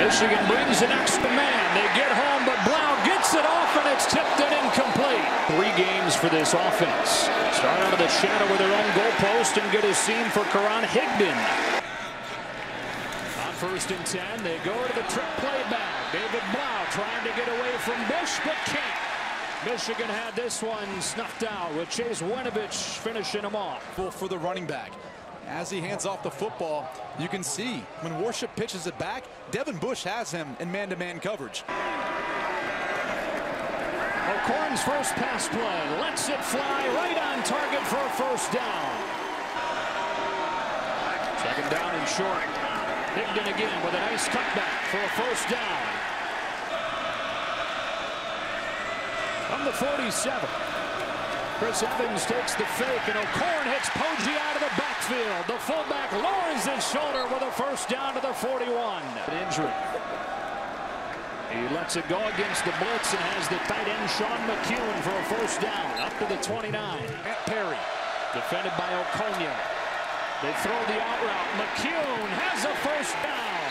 Michigan brings an extra man. They get home, but Blough gets it off, and it's tipped and incomplete. Three games for this offense. Start out of the shadow with their own goalpost and get a seam for Karan Higdon. On first and ten, they go to the trick play back. David Blough trying to get away from Bush, but can't. Michigan had this one snuffed out with Chase Winovich finishing him off. For the running back. As he hands off the football, you can see when Worship pitches it back, Devin Bush has him in man-to-man -man coverage. O'Korn's first pass play lets it fly right on target for a first down. Second down and short. Higdon again with a nice cutback for a first down. From the 47. Chris Evans takes the fake, and O'Korn hits Poggi out of the backfield. The fullback lowers his shoulder with a first down to the 41. Injury. He lets it go against the blitz and has the tight end Sean McKeon for a first down up to the 29. Matt Perry. Defended by Okonia. They throw the out route. McKeon has a first down.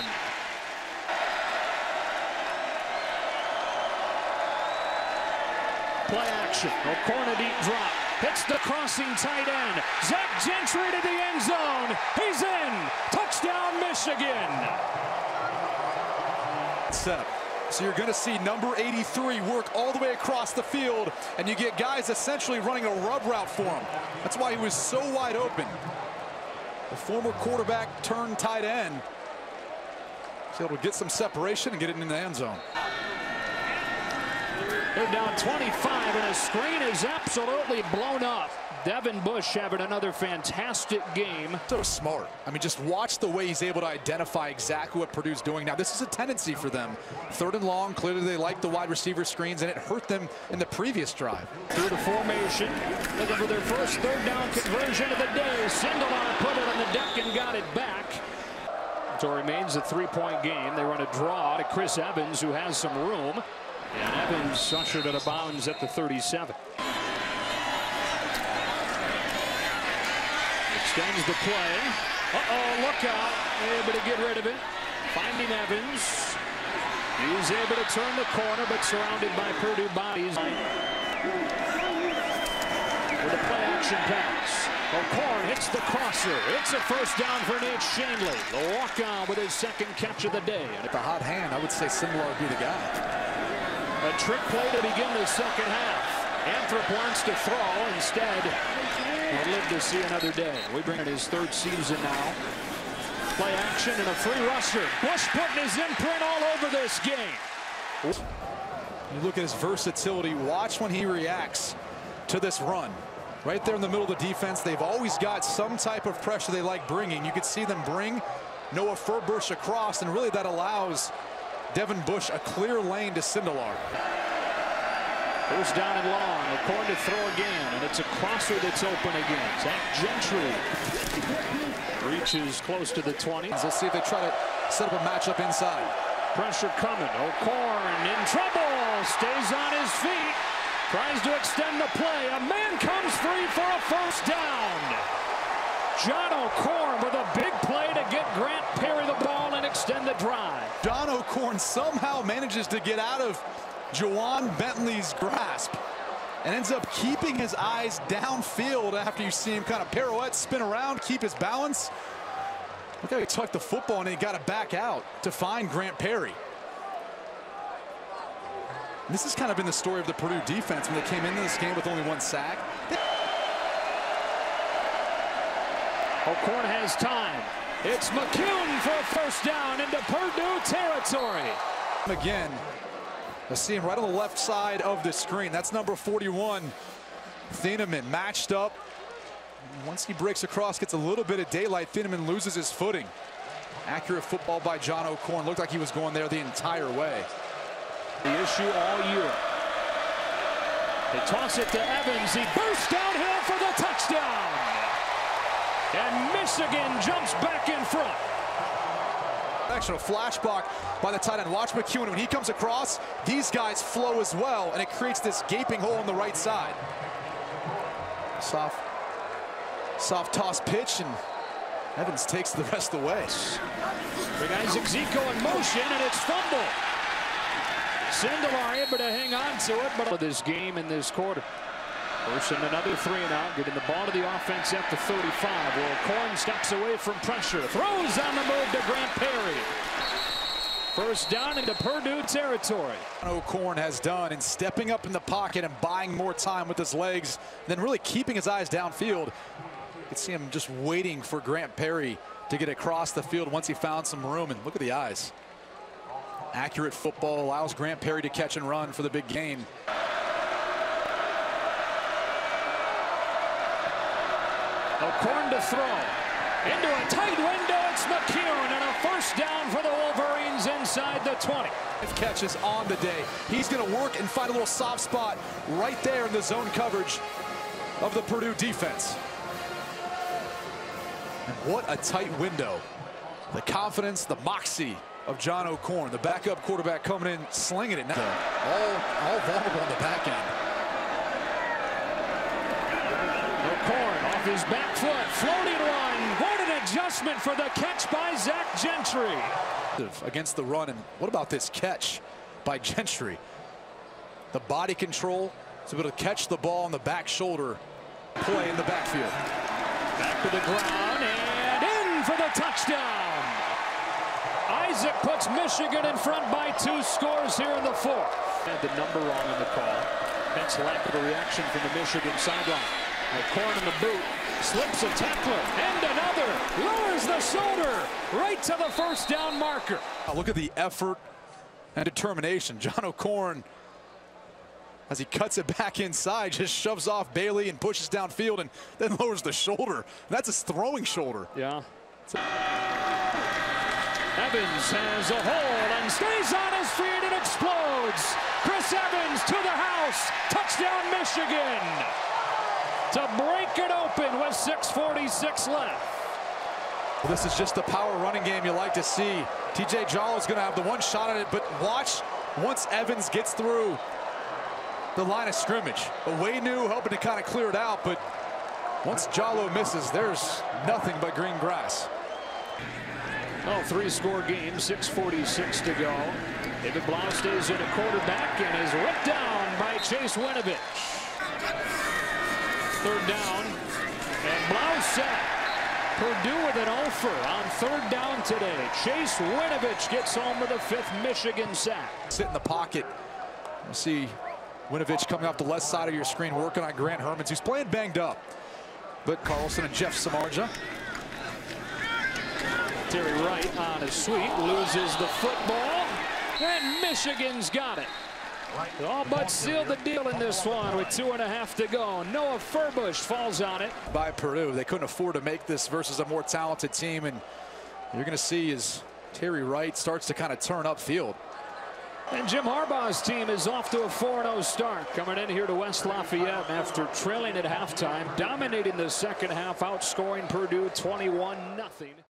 Play action. O'Korn deep drop. Hits the crossing tight end. Zach Gentry to the end zone. He's in. Touchdown, Michigan. Setup. So you're going to see number 83 work all the way across the field, and you get guys essentially running a rub route for him. That's why he was so wide open. The former quarterback turned tight end. He's able to get some separation and get it in the end zone. They're down 25, and a screen is absolutely blown up. Devin Bush having another fantastic game. So smart. I mean, just watch the way he's able to identify exactly what Purdue's doing. Now, this is a tendency for them. Third and long, clearly they like the wide receiver screens, and it hurt them in the previous drive. Through the formation, looking for their first third down conversion of the day. Sindelar put it on the deck and got it back. So it remains a three-point game. They run a draw to Chris Evans, who has some room. And Evans ushered out of bounds at the 37. Extends the play. Uh-oh, look out. Able to get rid of it. Finding Evans. He's able to turn the corner, but surrounded by Purdue bodies. With a play action pass. O'Korn hits the crosser. It's a first down for Nate Schoenle. The walk on with his second catch of the day. And With the hot hand, I would say Sindelar would be the guy. A trick play to begin the second half. Anthrop wants to throw. Instead, he'll live to see another day. We bring in his third season now. Play action and a free rusher. Bush putting his imprint all over this game. You look at his versatility. Watch when he reacts to this run. Right there in the middle of the defense, they've always got some type of pressure they like bringing. You could see them bring Noah Furbush across, and really that allows Devin Bush a clear lane to Sindelar. First down and long. O'Korn to throw again, and it's a crosser that's open again. Zach Gentry reaches close to the 20. Let's see if they try to set up a matchup inside. Pressure coming. O'Korn in trouble. Stays on his feet. Tries to extend the play. A man comes free for a first down. John O'Korn with a big play to get Grant Perry the ball and extend the drive. John O'Korn somehow manages to get out of Ja'Whaun Bentley's grasp and ends up keeping his eyes downfield after you see him kind of pirouette, spin around, keep his balance. Look how he tucked the football and he got it back out to find Grant Perry. This has kind of been the story of the Purdue defense when they came into this game with only one sack. O'Korn has time. It's McKeon for a first down into Purdue territory. Again, I see him right on the left side of the screen. That's number 41. Thieneman matched up. Once he breaks across, gets a little bit of daylight, Thieneman loses his footing. Accurate football by John O'Korn. Looked like he was going there the entire way. The issue all year. They toss it to Evans. He bursts downhill for the touchdown. And Michigan jumps back in front. Actually, a flashback by the tight end. Watch McKeon. When he comes across, these guys flow as well, and it creates this gaping hole on the right side. Soft, soft toss pitch, and Evans takes the rest of the way. Big Isaac Zico in motion, and it's fumble. Sindelar able to hang on to it, but this game in this quarter. And another three and out, getting the ball to the offense at the 35. Where Corn steps away from pressure, throws on the move to Grant Perry. First down into Purdue territory. O'Korn has done in stepping up in the pocket and buying more time with his legs than really keeping his eyes downfield. You can see him just waiting for Grant Perry to get across the field once he found some room. And look at the eyes. Accurate football allows Grant Perry to catch and run for the big game. O'Korn to throw. Into a tight window, it's McKeon, and a first down for the Wolverines inside the 20. If catches on the day, he's going to work and find a little soft spot right there in the zone coverage of the Purdue defense. And what a tight window. The confidence, the moxie of John O'Korn, the backup quarterback coming in, slinging it now. All, all vulnerable on the back end. Off his back foot, floating run. What an adjustment for the catch by Zach Gentry. Against the run, and what about this catch by Gentry? The body control, to be able to catch the ball on the back shoulder, play in the backfield. Back to the ground and in for the touchdown. Isaac puts Michigan in front by two scores here in the fourth. Had the number wrong in the call. Hence lack of a reaction from the Michigan sideline. Corn in the boot, slips a tackler, and another, lowers the shoulder, right to the first down marker. Look at the effort and determination. John O'Korn, as he cuts it back inside, just shoves off Bailey and pushes downfield and then lowers the shoulder. That's his throwing shoulder. Yeah. Evans has a hold and stays on his feet and explodes. Chris Evans to the house. Touchdown, Michigan. To break it open with 6.46 left. This is just the power running game you like to see. TJ Jallow is going to have the one shot at it, but watch once Evans gets through the line of scrimmage. Onwenu hoping to kind of clear it out, but once Jallow misses, there's nothing but green grass. Oh, three-score game, 6.46 to go. David Blough stays in a quarterback and is ripped down by Chase Winovich. Third down, and Blough set. Purdue with an offer on third down today. Chase Winovich gets home with a fifth Michigan sack. Sit in the pocket. You see Winovich coming off the left side of your screen, working on Grant Hermanns, who's playing banged up. But Carlson and Jeff Samardzija Terry Wright on a sweep, loses the football, and Michigan's got it. All but sealed the deal in this one with two and a half to go. Noah Furbush falls on it. By Purdue. They couldn't afford to make this versus a more talented team. And you're going to see as Terry Wright starts to kind of turn upfield. And Jim Harbaugh's team is off to a 4-0 start. Coming in here to West Lafayette after trailing at halftime. Dominating the second half, outscoring Purdue 21-0.